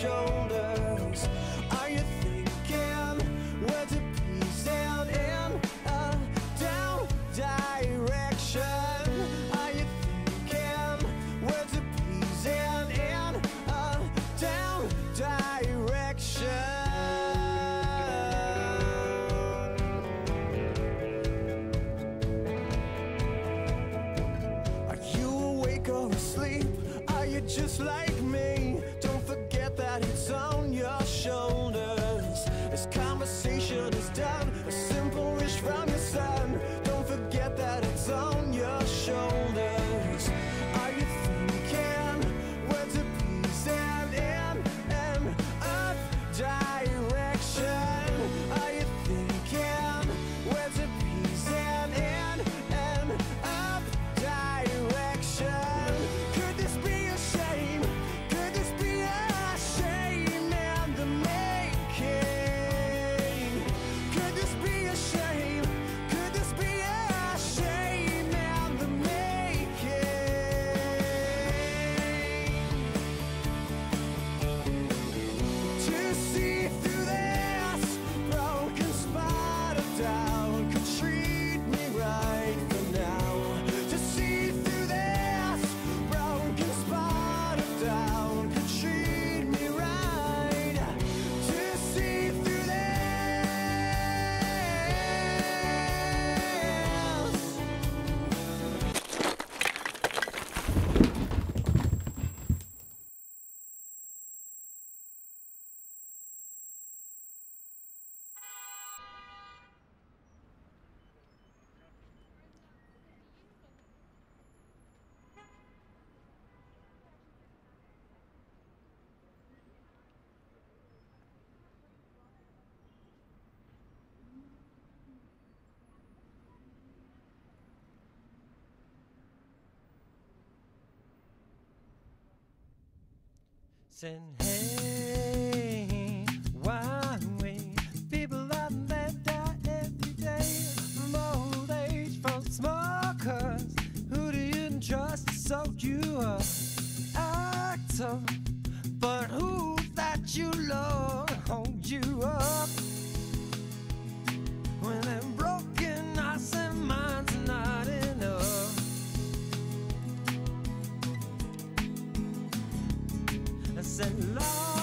shoulders. Are you thinking where to please and in a down direction? Are you thinking where to please and in a down direction? Are you awake or asleep? Are you just like me? That it's on your shoulders. This conversation is done. A simple wish from your son. Don't forget that it's on your shoulders. Saying, hey, why wait? People out there die every day from old age, from smokers. Who do you trust to soak you up? and love.